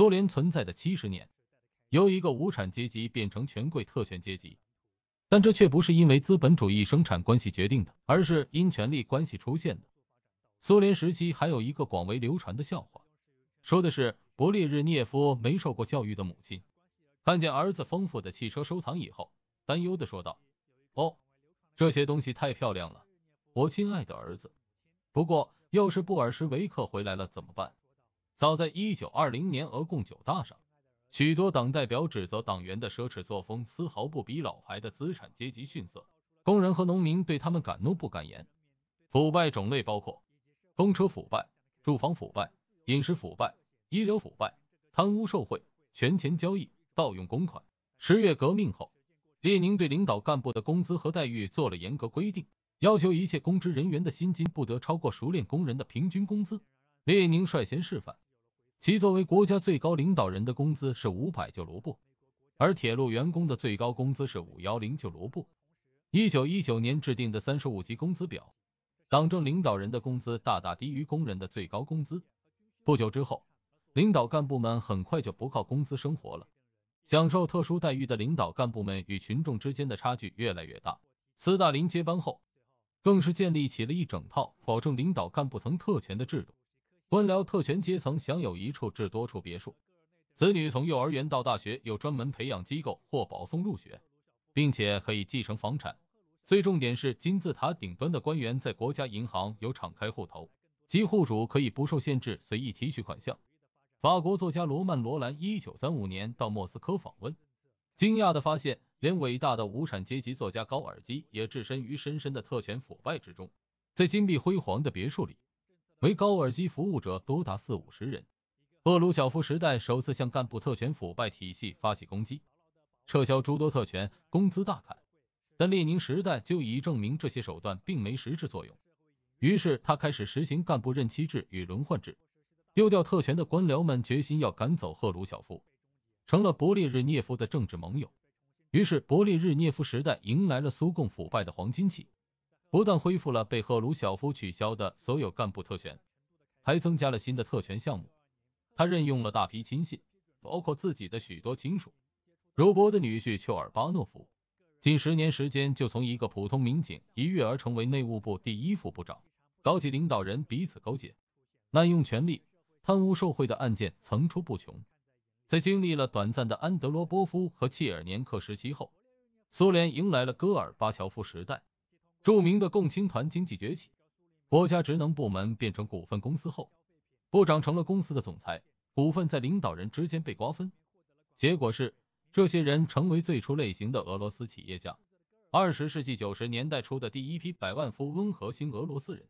苏联存在的七十年，由一个无产阶级变成权贵特权阶级，但这却不是因为资本主义生产关系决定的，而是因权力关系出现的。苏联时期还有一个广为流传的笑话，说的是勃列日涅夫没受过教育的母亲，看见儿子丰富的汽车收藏以后，担忧的说道：“哦，这些东西太漂亮了，我亲爱的儿子。不过要是布尔什维克回来了怎么办？”早在一九二零年俄共九大上，许多党代表指责党员的奢侈作风丝毫不比老牌的资产阶级逊色，工人和农民对他们敢怒不敢言。腐败种类包括公车腐败、住房腐败、饮食腐败、医疗腐败、贪污受贿、权钱交易、盗用公款。十月革命后，列宁对领导干部的工资和待遇做了严格规定，要求一切公职人员的薪金不得超过熟练工人的平均工资。列宁率先示范。其作为国家最高领导人的工资是五百就卢布，而铁路员工的最高工资是五幺零就卢布。一九一九年制定的三十五级工资表，党政领导人的工资大大低于工人的最高工资。不久之后，领导干部们很快就不靠工资生活了，享受特殊待遇的领导干部们与群众之间的差距越来越大。斯大林接班后，更是建立起了一整套保证领导干部层特权的制度。官僚特权阶层享有一处至多处别墅，子女从幼儿园到大学有专门培养机构或保送入学，并且可以继承房产。最重点是金字塔顶端的官员在国家银行有敞开户头，即户主可以不受限制随意提取款项。法国作家罗曼·罗兰一九三五年到莫斯科访问，惊讶的发现，连伟大的无产阶级作家高尔基也置身于深深的特权腐败之中，在金碧辉煌的别墅里。为高尔基服务者多达四五十人。赫鲁晓夫时代首次向干部特权腐败体系发起攻击，撤销诸多特权，工资大砍。但列宁时代就已证明这些手段并没实质作用，于是他开始实行干部任期制与轮换制。丢掉特权的官僚们决心要赶走赫鲁晓夫，成了勃列日涅夫的政治盟友。于是勃列日涅夫时代迎来了苏共腐败的黄金期。不但恢复了被赫鲁晓夫取消的所有干部特权，还增加了新的特权项目。他任用了大批亲信，包括自己的许多亲属。茹伯的女婿丘尔巴诺夫，仅十年时间就从一个普通民警一跃而成为内务部第一副部长。高级领导人彼此勾结，滥用权力、贪污受贿的案件层出不穷。在经历了短暂的安德罗波夫和切尔年克时期后，苏联迎来了戈尔巴乔夫时代。著名的共青团经济崛起，国家职能部门变成股份公司后，部长成了公司的总裁，股份在领导人之间被瓜分，结果是这些人成为最初类型的俄罗斯企业家。二十世纪九十年代初的第一批百万富翁和新俄罗斯人。